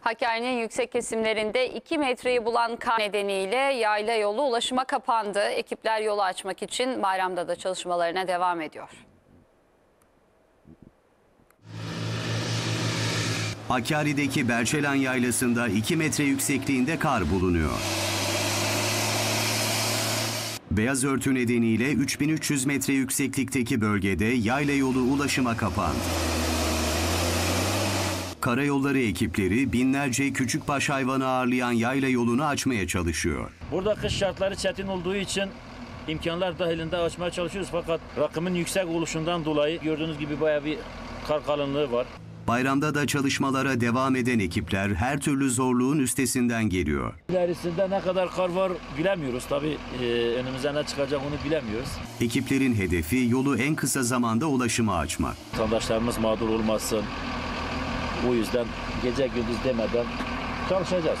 Hakkari'nin yüksek kesimlerinde 2 metreyi bulan kar nedeniyle yayla yolu ulaşıma kapandı. Ekipler yolu açmak için bayramda da çalışmalarına devam ediyor. Hakkari'deki Berçelan Yaylası'nda 2 metre yüksekliğinde kar bulunuyor. Beyaz örtü nedeniyle 3300 metre yükseklikteki bölgede yayla yolu ulaşıma kapandı. Karayolları ekipleri binlerce küçükbaş hayvanı ağırlayan yayla yolunu açmaya çalışıyor. Burada kış şartları çetin olduğu için imkanlar dahilinde açmaya çalışıyoruz fakat rakımın yüksek oluşundan dolayı gördüğünüz gibi bayağı bir kar kalınlığı var. Bayramda da çalışmalara devam eden ekipler her türlü zorluğun üstesinden geliyor. İlerisinde ne kadar kar var bilemiyoruz. Tabii e, önümüze ne çıkacak onu bilemiyoruz. Ekiplerin hedefi yolu en kısa zamanda ulaşıma açmak. Vatandaşlarımız mağdur olmasın. O yüzden gece gündüz demeden çalışacağız.